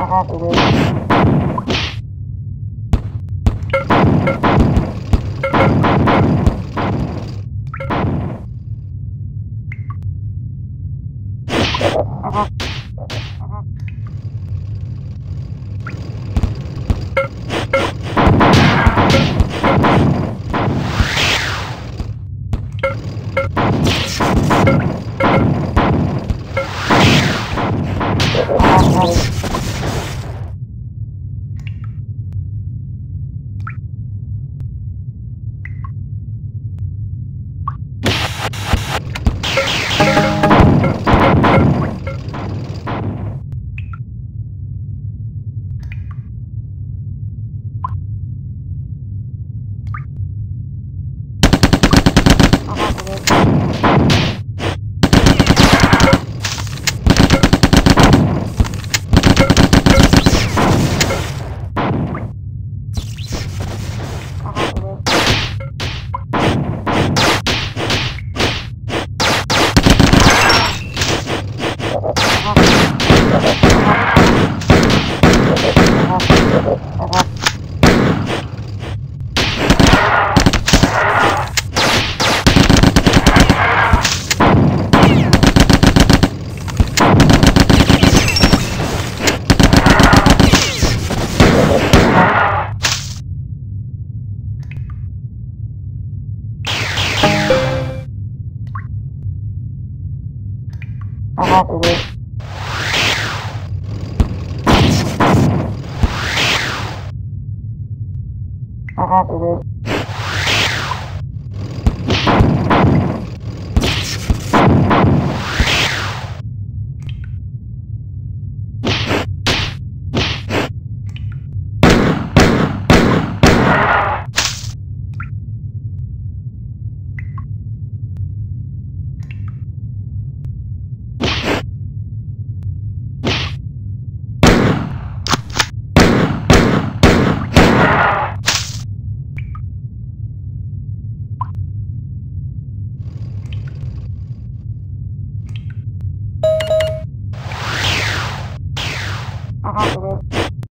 ああ、すごい。Oh. Oh, I'll hop away. I'll hop away. I have to wait.